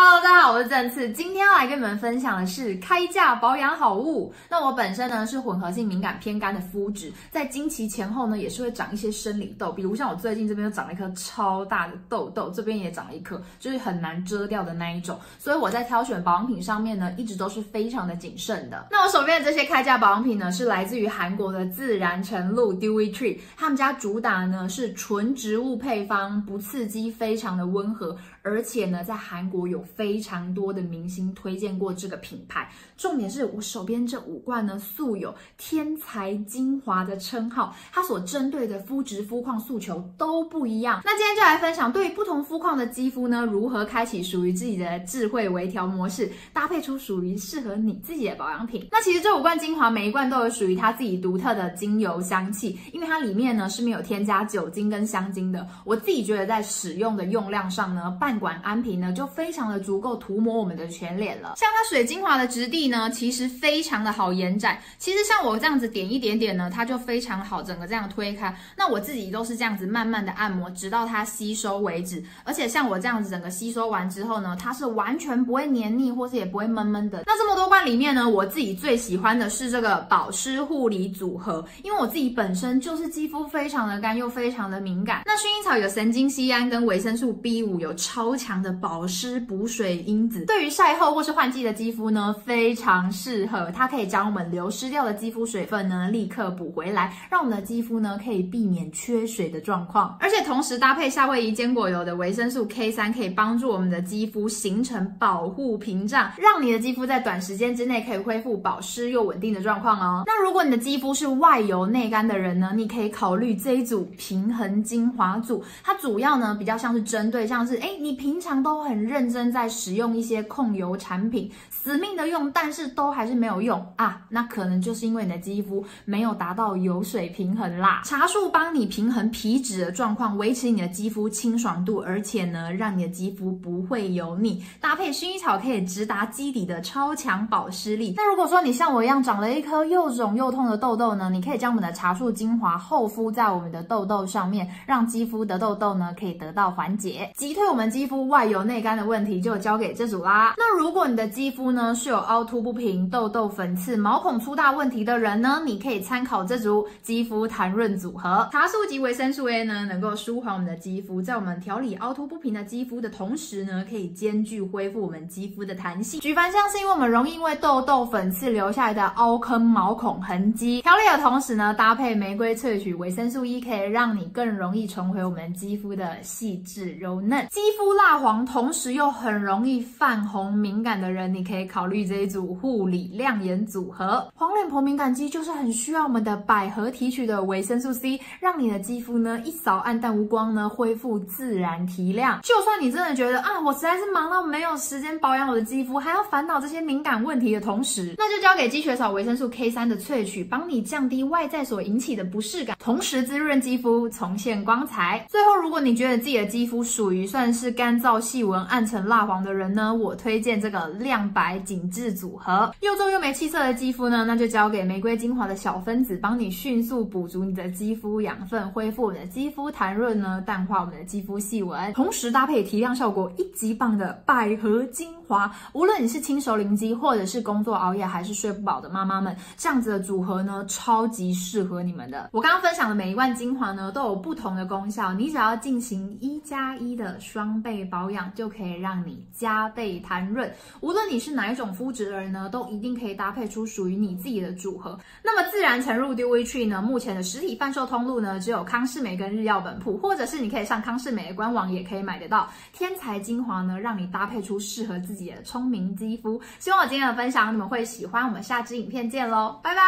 Hello，大家好，我是郑次，今天要来跟你们分享的是开价保养好物。那我本身呢是混合性敏感偏干的肤质，在经期前后呢也是会长一些生理痘，比如像我最近这边又长了一颗超大的痘痘，这边也长了一颗，就是很难遮掉的那一种。所以我在挑选保养品上面呢，一直都是非常的谨慎的。那我手边的这些开价保养品呢，是来自于韩国的自然晨露 Dewy Tree，他们家主打呢是纯植物配方，不刺激，非常的温和，而且呢在韩国有。非常多的明星推荐过这个品牌，重点是我手边这五罐呢，素有天才精华的称号，它所针对的肤质、肤况诉求都不一样。那今天就来分享，对于不同肤况的肌肤呢，如何开启属于自己的智慧微调模式，搭配出属于适合你自己的保养品。那其实这五罐精华，每一罐都有属于它自己独特的精油香气，因为它里面呢是没有添加酒精跟香精的。我自己觉得在使用的用量上呢，半管安瓶呢就非常的。足够涂抹我们的全脸了。像它水精华的质地呢，其实非常的好延展。其实像我这样子点一点点呢，它就非常好，整个这样推开。那我自己都是这样子慢慢的按摩，直到它吸收为止。而且像我这样子整个吸收完之后呢，它是完全不会黏腻，或是也不会闷闷的。那这么多罐里面呢，我自己最喜欢的是这个保湿护理组合，因为我自己本身就是肌肤非常的干又非常的敏感。那薰衣草有神经酰胺跟维生素 B 五，有超强的保湿补。水因子对于晒后或是换季的肌肤呢，非常适合。它可以将我们流失掉的肌肤水分呢，立刻补回来，让我们的肌肤呢，可以避免缺水的状况。而且同时搭配夏威夷坚果油的维生素 K 三，可以帮助我们的肌肤形成保护屏障，让你的肌肤在短时间之内可以恢复保湿又稳定的状况哦。那如果你的肌肤是外油内干的人呢，你可以考虑这一组平衡精华组。它主要呢，比较像是针对像是哎，你平常都很认真在。在使用一些控油产品，死命的用，但是都还是没有用啊，那可能就是因为你的肌肤没有达到油水平衡啦。茶树帮你平衡皮脂的状况，维持你的肌肤清爽度，而且呢，让你的肌肤不会油腻。搭配薰衣草可以直达肌底的超强保湿力。那如果说你像我一样长了一颗又肿又痛的痘痘呢，你可以将我们的茶树精华厚敷在我们的痘痘上面，让肌肤的痘痘呢可以得到缓解，击退我们肌肤外油内干的问题。就交给这组啦。那如果你的肌肤呢是有凹凸不平、痘痘、粉刺、毛孔粗大问题的人呢，你可以参考这组肌肤弹润组合。茶树及维生素 A 呢，能够舒缓我们的肌肤，在我们调理凹凸不平的肌肤的同时呢，可以兼具恢复我们肌肤的弹性。举凡像是因为我们容易因为痘痘、粉刺留下来的凹坑、毛孔痕迹，调理的同时呢，搭配玫瑰萃取维生素 E，可以让你更容易重回我们肌肤的细致柔嫩。肌肤蜡黄，同时又很。很容易泛红敏感的人，你可以考虑这一组护理亮眼组合。黄脸婆敏感肌就是很需要我们的百合提取的维生素 C，让你的肌肤呢一扫暗淡无光呢，恢复自然提亮。就算你真的觉得啊，我实在是忙到没有时间保养我的肌肤，还要烦恼这些敏感问题的同时，那就交给积雪草维生素 K 三的萃取，帮你降低外在所引起的不适感，同时滋润肌肤，重现光彩。最后，如果你觉得自己的肌肤属于算是干燥、细纹、暗沉、蜡。发黄的人呢，我推荐这个亮白紧致组合。又皱又没气色的肌肤呢，那就交给玫瑰精华的小分子，帮你迅速补足你的肌肤养分，恢复我们的肌肤弹润呢，淡化我们的肌肤细纹，同时搭配提亮效果一级棒的百合精花。无论你是轻熟龄肌，或者是工作熬夜还是睡不饱的妈妈们，这样子的组合呢，超级适合你们的。我刚刚分享的每一罐精华呢，都有不同的功效，你只要进行一加一的双倍保养，就可以让你。加倍弹润，无论你是哪一种肤质的人呢，都一定可以搭配出属于你自己的组合。那么自然沉入 Dewy Tree 呢，目前的实体贩售通路呢，只有康士美跟日药本铺，或者是你可以上康士美的官网也可以买得到。天才精华呢，让你搭配出适合自己己的聪明肌肤。希望我今天的分享你们会喜欢，我们下支影片见喽，拜拜。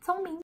聪明。